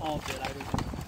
哦，别来这个。